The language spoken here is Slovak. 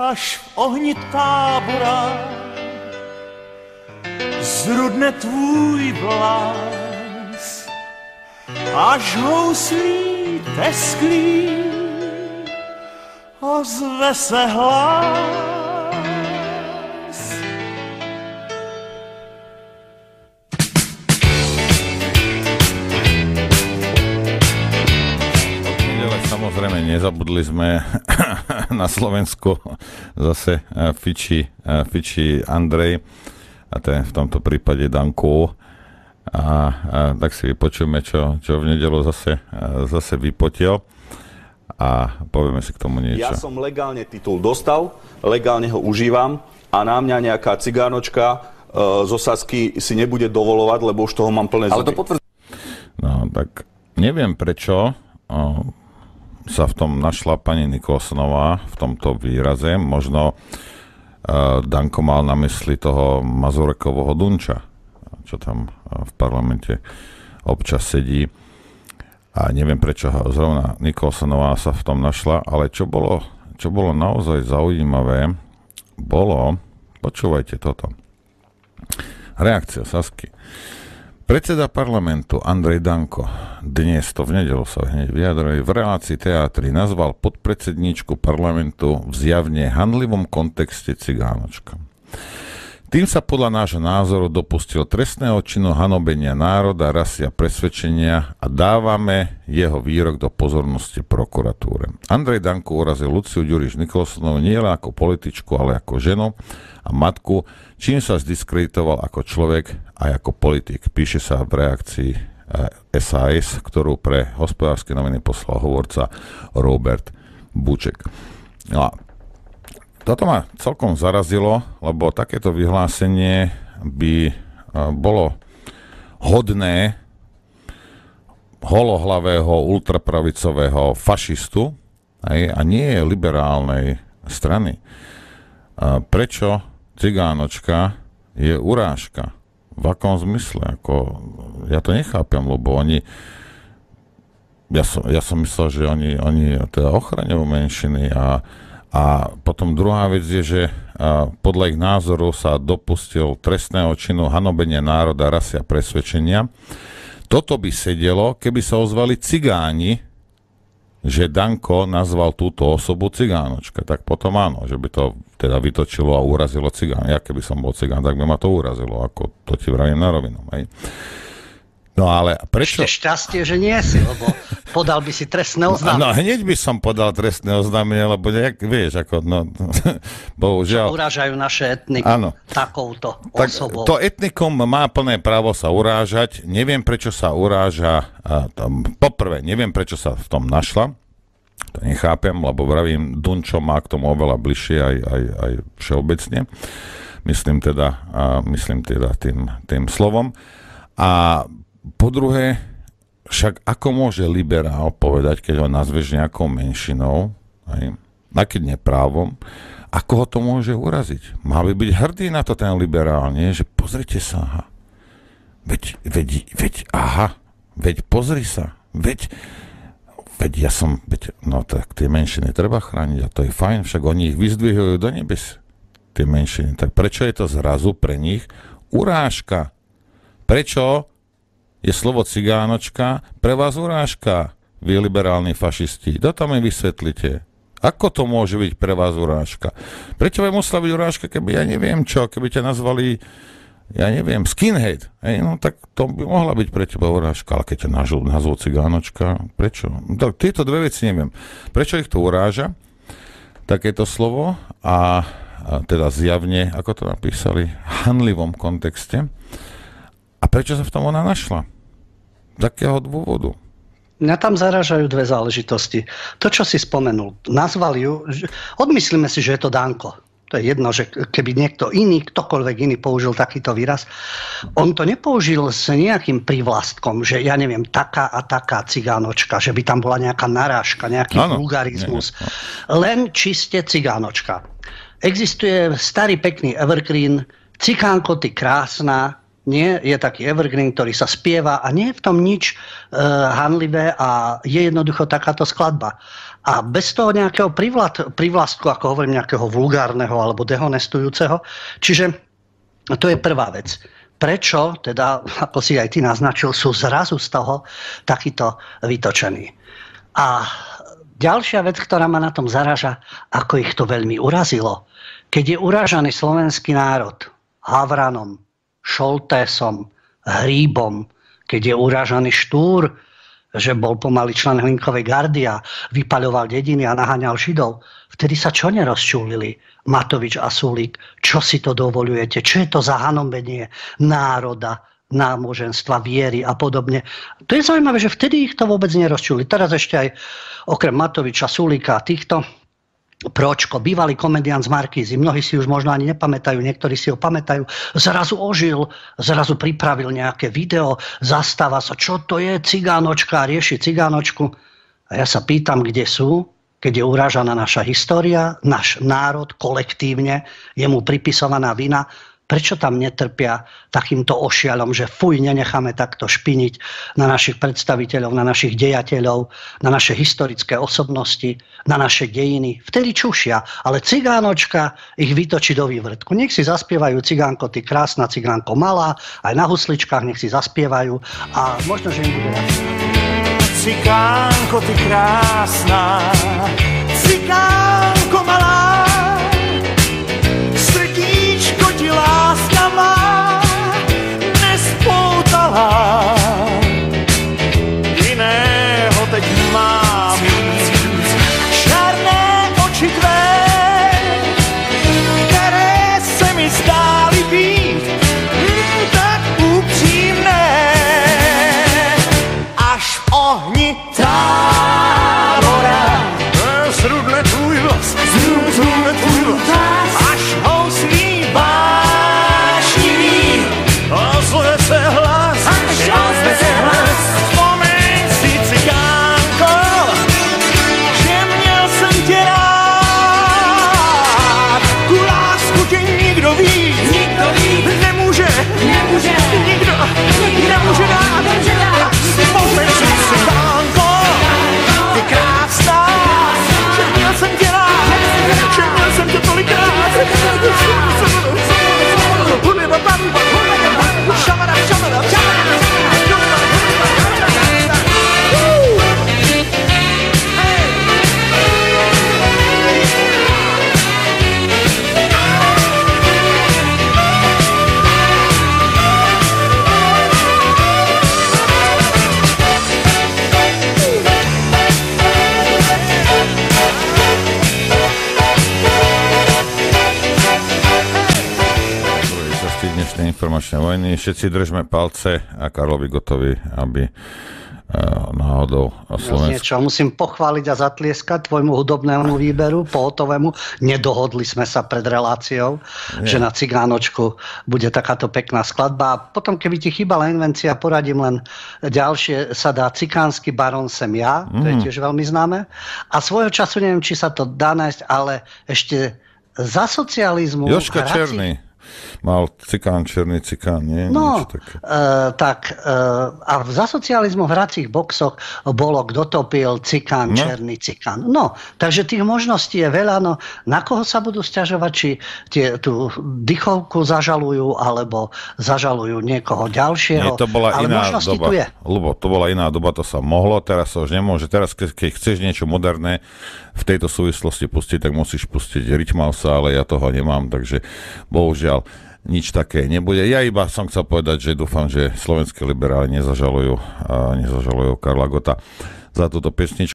až v ohni tábora zrudne tvůj vlás, až houslí tesklí ozve se hlas. Samozrejme, nezabudli sme na Slovensku zase eh, Fiči, eh, Fiči Andrej, a ten v tomto prípade Danko. A, a tak si vypočujeme, čo, čo v nedelu zase, eh, zase vypotil a povieme si k tomu niečo. Ja som legálne titul dostal, legálne ho užívam a na mňa nejaká cigánočka uh, z Osasky si nebude dovolovať, lebo už toho mám plné zuby. Ale to potvrdí. No, tak neviem prečo sa v tom našla pani Nikolsonová v tomto výraze. Možno uh, Danko mal na mysli toho Mazurekového Dunča, čo tam uh, v parlamente občas sedí. A neviem, prečo zrovna Nikolsonová sa v tom našla, ale čo bolo, čo bolo naozaj zaujímavé, bolo, počúvajte toto, reakcia Sasky. Predseda parlamentu Andrej Danko dnes to v nedelu sa hneď vyjadrili v relácii teatri nazval podpredsedníčku parlamentu v zjavne handlivom kontexte cigánočka. Tým sa podľa nášho názoru dopustil trestného činu hanobenia národa, rasy a presvedčenia a dávame jeho výrok do pozornosti prokuratúre. Andrej Danko urazil Luciu Ďuriš Nikolsonovu nielen ako političku, ale ako ženu a matku, čím sa zdiskreditoval ako človek aj ako politik. Píše sa v reakcii SAS, ktorú pre hospodárske noviny poslal hovorca Robert Buček. No a toto ma celkom zarazilo, lebo takéto vyhlásenie by e, bolo hodné holohlavého ultrapravicového fašistu aj, a nie je liberálnej strany. A prečo cigánočka je urážka? V akom zmysle? Ako, ja to nechápem, lebo oni ja som, ja som myslel, že oni, oni teda ochraňujú menšiny a a potom druhá vec je, že podľa ich názoru sa dopustil trestného činu hanobenia národa, rasy a presvedčenia. Toto by sedelo, keby sa ozvali cigáni, že Danko nazval túto osobu cigánočka. Tak potom áno, že by to teda vytočilo a urazilo cigán. Ja keby som bol cigán, tak by ma to urazilo, ako to ti vravím na rovinu. Hej. No ale prečo? Ešte šťastie, že nie si, lebo podal by si trestné oznámenie. No hneď by som podal trestné oznámenie, lebo nejak, vieš, ako, no, bohužiaľ. Čo urážajú naše etnikum ano. takouto tak osobou. To etnikum má plné právo sa urážať. Neviem, prečo sa uráža. Tam, poprvé, neviem, prečo sa v tom našla. To nechápem, lebo vravím, Dunčo má k tomu oveľa bližšie aj, aj, aj všeobecne. Myslím teda, a myslím teda tým, tým slovom. A po druhé, však ako môže liberál povedať, keď ho nazveš nejakou menšinou, aj, keď neprávom, ako ho to môže uraziť? Mal by byť hrdý na to ten liberál, nie? Že pozrite sa, aha. Veď, veď, veď, aha, veď pozri sa, veď, veď ja som, veď, no tak tie menšiny treba chrániť a to je fajn, však oni ich vyzdvihujú do nebes, tie menšiny. Tak prečo je to zrazu pre nich urážka? Prečo je slovo cigánočka pre vás urážka, vy liberálni fašisti. To tam mi vysvetlite. Ako to môže byť pre vás urážka? Prečo by musela byť urážka, keby ja neviem čo, keby ťa nazvali ja neviem, skinhead, hej, no tak to by mohla byť pre teba urážka, ale keď ťa nazvú, nazvú cigánočka, prečo? Tak, tieto dve veci neviem. Prečo ich to uráža, takéto slovo a, a teda zjavne, ako to napísali, hanlivom kontexte. A prečo sa v tom ona našla? Z akého dôvodu? Mňa tam zaražajú dve záležitosti. To, čo si spomenul, nazvali ju, odmyslíme si, že je to Danko. To je jedno, že keby niekto iný, ktokoľvek iný použil takýto výraz, on to nepoužil s nejakým privlastkom, že ja neviem, taká a taká cigánočka, že by tam bola nejaká narážka, nejaký ano, vulgarizmus. Nie, nie. Len čiste cigánočka. Existuje starý pekný evergreen, cikánko, ty krásna, Nie, je taký evergreen, ktorý sa spieva a nie je v tom nič e, hanlivé a je jednoducho takáto skladba. A bez toho nejakého privlastku, ako hovorím, nejakého vulgárneho alebo dehonestujúceho. Čiže to je prvá vec. Prečo, teda, ako si aj ty naznačil, sú zrazu z toho takýto vytočení. A ďalšia vec, ktorá ma na tom zaraža, ako ich to veľmi urazilo. Keď je uražaný slovenský národ Havranom, Šoltésom, Hríbom, keď je uražaný Štúr, že bol pomaly člen Hlinkovej gardy vypaľoval dediny a naháňal Židov. Vtedy sa čo nerozčúlili Matovič a Sulík? Čo si to dovolujete? Čo je to za hanobenie národa, námoženstva, viery a podobne. To je zaujímavé, že vtedy ich to vôbec nerozčuli. Teraz ešte aj okrem Matoviča, Sulíka a týchto Pročko, bývalý komediant z Markízy, mnohí si už možno ani nepamätajú, niektorí si ho pamätajú, zrazu ožil, zrazu pripravil nejaké video, zastáva sa, čo to je cigánočka, rieši cigánočku. A ja sa pýtam, kde sú, keď je urážaná naša história, náš národ kolektívne, je mu pripisovaná vina, Prečo tam netrpia takýmto ošialom, že fuj, nenecháme takto špiniť na našich predstaviteľov, na našich dejateľov, na naše historické osobnosti, na naše dejiny. Vtedy čušia, ale cigánočka ich vytočí do vývrtku. Nech si zaspievajú cigánko, ty krásna cigánko malá, aj na husličkách nech si zaspievajú a možno, že im bude Cigánko, ty krásna, informačnej vojny. Všetci držme palce a Karlovi gotovi, aby uh, náhodou Slovensko... Niečo, musím pochváliť a zatlieskať tvojmu hudobnému výberu, pohotovému. Nedohodli sme sa pred reláciou, Nie. že na cigánočku bude takáto pekná skladba. A potom, keby ti chýbala invencia, poradím len ďalšie, sa dá Cikánsky baron sem ja, mm. to je mhm. tiež veľmi známe. A svojho času, neviem, či sa to dá nájsť, ale ešte za socializmu... Joška hrací... Černý mal cikán, černý cikán, nie? No, Uh, tak uh, a za socializmu v hracích boxoch bolo kto topil, cikán, no. černý cikán. No, takže tých možností je veľa, no na koho sa budú stiažovať, či tie, tú dychovku zažalujú, alebo zažalujú niekoho ďalšieho. Nie, to bola ale iná doba. Tu je. Lubo, to bola iná doba, to sa mohlo, teraz sa už nemôže. Teraz, keď, keď chceš niečo moderné v tejto súvislosti pustiť, tak musíš pustiť Richmausa, ale ja toho nemám, takže bohužiaľ nič také nebude. Ja iba som chcel povedať, že dúfam, že slovenské liberáli nezažalujú, nezažalujú Karla Gota za túto pesničku.